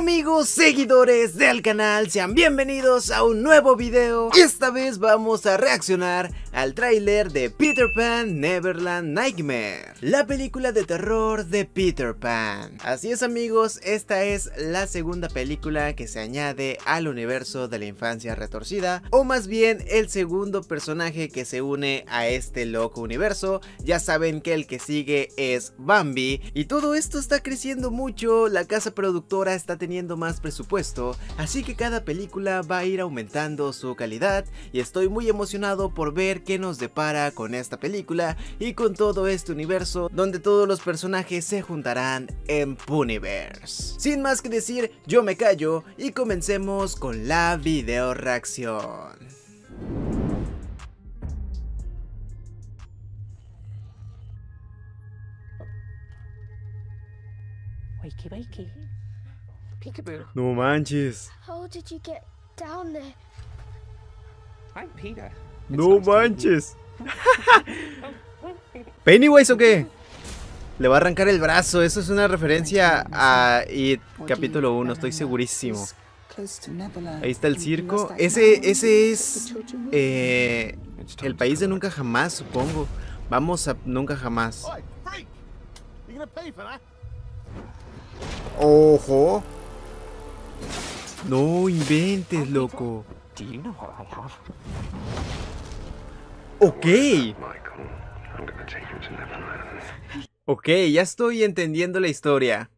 Amigos, seguidores del canal, sean bienvenidos a un nuevo video esta vez vamos a reaccionar al tráiler de Peter Pan Neverland Nightmare, la película de terror de Peter Pan. Así es amigos, esta es la segunda película que se añade al universo de la infancia retorcida, o más bien el segundo personaje que se une a este loco universo. Ya saben que el que sigue es Bambi y todo esto está creciendo mucho, la casa productora está teniendo más presupuesto, así que cada película va a ir aumentando su calidad y estoy muy emocionado por ver qué nos depara con esta película y con todo este universo donde todos los personajes se juntarán en Puniverse. Sin más que decir, yo me callo y comencemos con la video reacción. Wakey, wakey. Peekaboo. No manches. How did you get down there? I'm Peter. It's No nice manches. ¿Pennywise o qué? Le va a arrancar el brazo. Eso es una referencia a It capítulo 1, estoy segurísimo. Ahí está el circo. Ese, ese es eh, el país de nunca jamás, supongo. Vamos a nunca jamás. Ojo. No inventes, loco. Ok. Ok, ya estoy entendiendo la historia.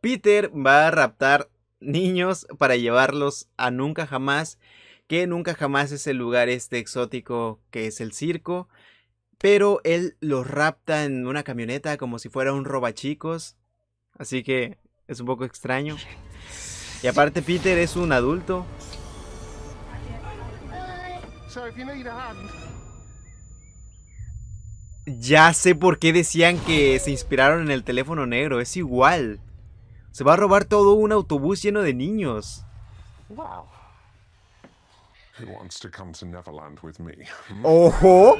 Peter va a raptar niños para llevarlos a Nunca Jamás, que Nunca Jamás es el lugar este exótico que es el circo, pero él los rapta en una camioneta como si fuera un robachicos, así que es un poco extraño. Y aparte Peter es un adulto. Ya sé por qué decían que se inspiraron en el teléfono negro, es igual. Se va a robar todo un autobús lleno de niños. Wow. Who wants to come to Neverland with me? Ojo.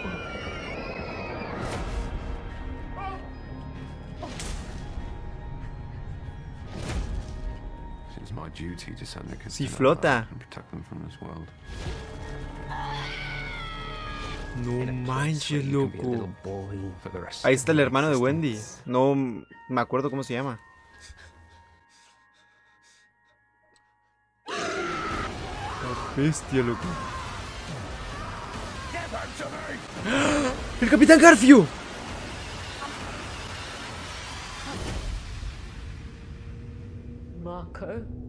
It's my duty to send the kids Si flota. No manches, loco. Ahí está el hermano de Wendy. No me acuerdo cómo se llama. La bestia, loco. ¡Ah! ¡El Capitán Garfio! Marco.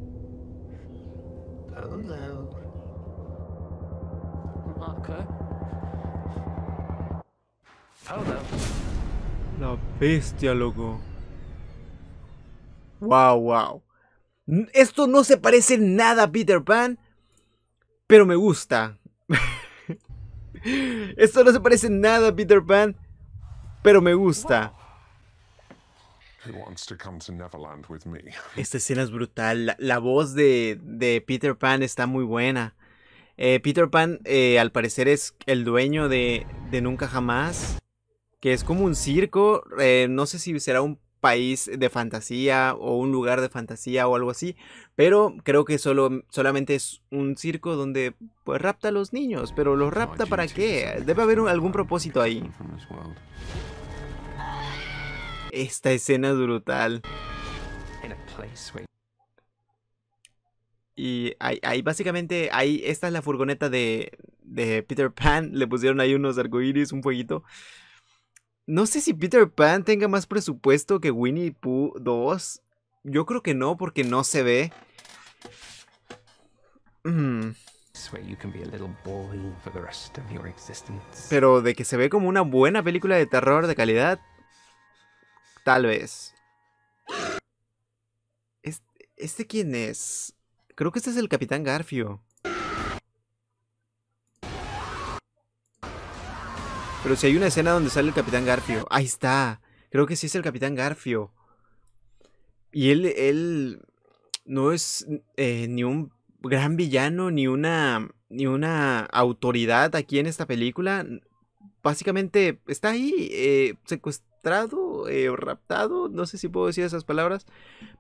La bestia, loco. Wow, wow. Esto no se parece nada a Peter Pan, pero me gusta. Esto no se parece nada a Peter Pan, pero me gusta. Who wants to come to Neverland with me? Esta escena es brutal. La, la voz de, de Peter Pan está muy buena. Eh, Peter Pan, eh, al parecer, es el dueño de, de Nunca Jamás. Que es como un circo. eh, no sé si será un país de fantasía o un lugar de fantasía o algo así. Pero creo que solo, solamente es un circo donde pues rapta a los niños. Pero los rapta para qué? Debe haber algún propósito ahí. Esta escena es brutal. Y ahí, ahí básicamente, ahí, esta es la furgoneta de, de Peter Pan. Le pusieron ahí unos arcoíris, un fueguito. No sé si Peter Pan tenga más presupuesto que Winnie Pooh 2. Yo creo que no, porque no se ve. Mm. Pero de que se ve como una buena película de terror de calidad. Tal vez. ¿Este, este quién es? Creo que este es el Capitán Garfio. Pero si hay una escena donde sale el Capitán Garfio. Ahí está. Creo que sí es el Capitán Garfio. Y él, él no es eh, ni un gran villano, ni una, ni una autoridad aquí en esta película. Básicamente está ahí, eh, secuestrado, eh, o raptado, no sé si puedo decir esas palabras.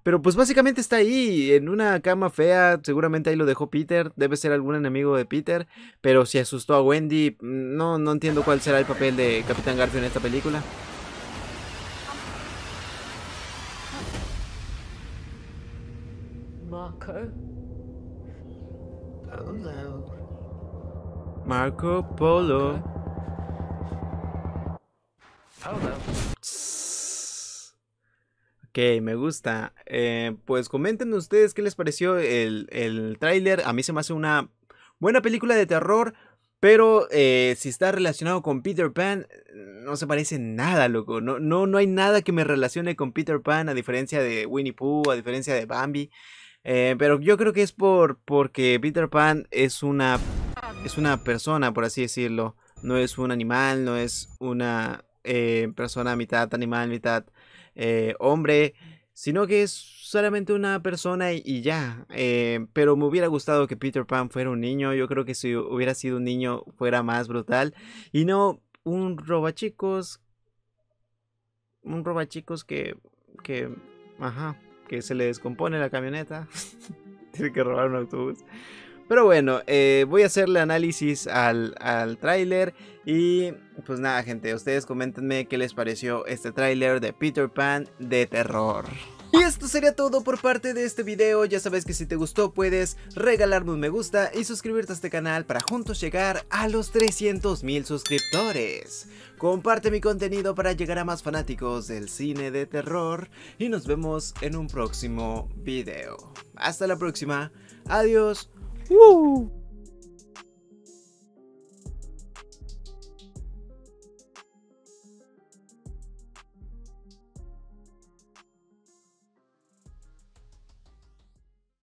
Pero pues básicamente está ahí, en una cama fea, seguramente ahí lo dejó Peter, debe ser algún enemigo de Peter, pero si asustó a Wendy, no, no entiendo cuál será el papel de Capitán Garfio en esta película. Marco. Polo. Marco Polo. Ok, me gusta. Eh, pues comenten ustedes qué les pareció el, el tráiler. A mí se me hace una buena película de terror. Pero eh, si está relacionado con Peter Pan, no se parece nada, loco. No, no, no hay nada que me relacione con Peter Pan, a diferencia de Winnie Pooh, a diferencia de Bambi. Eh, pero yo creo que es por porque Peter Pan es una es una persona, por así decirlo. No es un animal, no es una eh, persona mitad animal, mitad eh, hombre, sino que es solamente una persona y, ya. Eh, pero me hubiera gustado que Peter Pan fuera un niño. Yo creo que si hubiera sido un niño fuera más brutal. Y no un robachicos. Un robachicos que. que. Ajá. Que se le descompone la camioneta. Tiene que robar un autobús. Pero bueno, eh, voy a hacerle análisis al, al tráiler y pues nada gente, ustedes coméntenme qué les pareció este tráiler de Peter Pan de terror. Y esto sería todo por parte de este video, ya sabes que si te gustó puedes regalarme un me gusta y suscribirte a este canal para juntos llegar a los 300 mil suscriptores. Comparte mi contenido para llegar a más fanáticos del cine de terror y nos vemos en un próximo video. Hasta la próxima, adiós. 우!